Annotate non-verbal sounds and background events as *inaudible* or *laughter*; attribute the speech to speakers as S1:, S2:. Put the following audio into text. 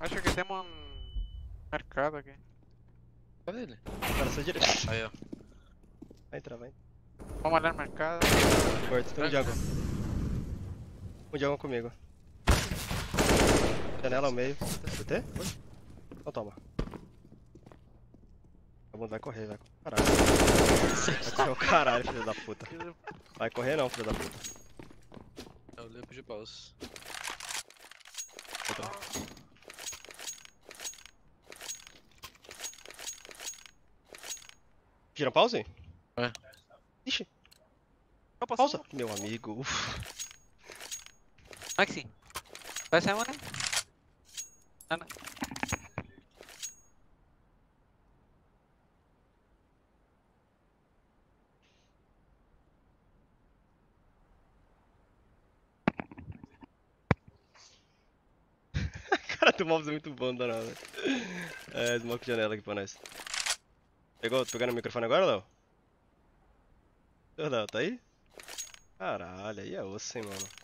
S1: Acho que temos um mercado aqui.
S2: Cadê ele?
S3: Cara, só direito.
S2: Aí, ó.
S3: Vai entrar, vai.
S1: Vamos olhar no mercado.
S3: Morto, tem um Diagon. Um Diagon comigo. Janela ao meio. CT? Então toma. O mundo vai correr, vai. Caralho. Vai correr o caralho, filho da puta. Vai correr não, filho da puta.
S2: É o Lepo de paus.
S3: Outra. Gira pause?
S2: É.
S3: Ixi,
S1: Opa,
S3: pausa. Meu amigo.
S1: Maxi. Vai sair, mano? Ana. *laughs*
S3: Cara, teu mouse é muito bom, danado. É, smoke janela aqui pra nós. Pegou, tô pegando o microfone agora, Léo? Ô, Léo, tá aí? Caralho, aí é osso, hein, mano.